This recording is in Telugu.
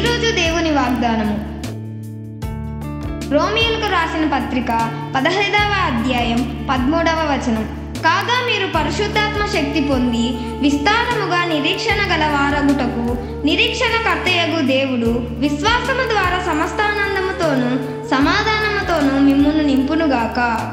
వాగ్దానము. రోమియోలకు రాసిన పత్రిక పదహైదవ అధ్యాయం పదమూడవ వచనం. కాగా మీరు పరిశుద్ధాత్మ శక్తి పొంది విస్తారముగా నిరీక్షణ గల వారగుటకు నిరీక్షణ కర్తయగు దేవుడు విశ్వాసము ద్వారా సమస్తానందముతోనూ సమాధానముతోనూ మిమ్మును నింపునుగాక.